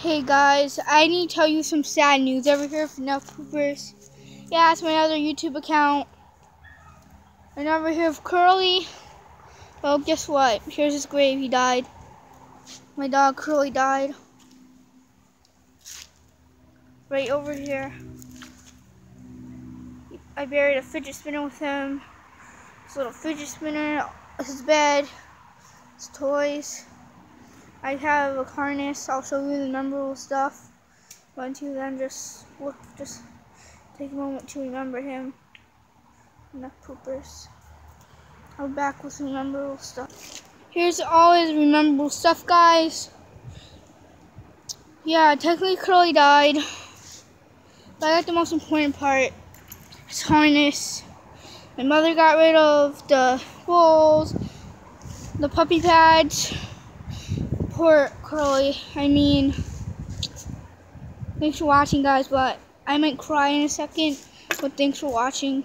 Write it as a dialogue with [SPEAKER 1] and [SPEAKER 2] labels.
[SPEAKER 1] Hey guys, I need to tell you some sad news over here from Enough Poopers. Yeah, it's my other YouTube account. And over here with Curly. Well, guess what? Here's his grave. He died. My dog Curly died. Right over here. I buried a fidget spinner with him. His little fidget spinner, his bed, his toys. I have a harness. I'll show you the memorable stuff. But until then, just look, just take a moment to remember him. Enough poopers. I'll be back with some memorable stuff. Here's all his memorable stuff, guys. Yeah, technically Curly died. But I got the most important part. His harness. My mother got rid of the bowls, the puppy pads poor Curly. I mean, thanks for watching, guys, but I might cry in a second, but thanks for watching.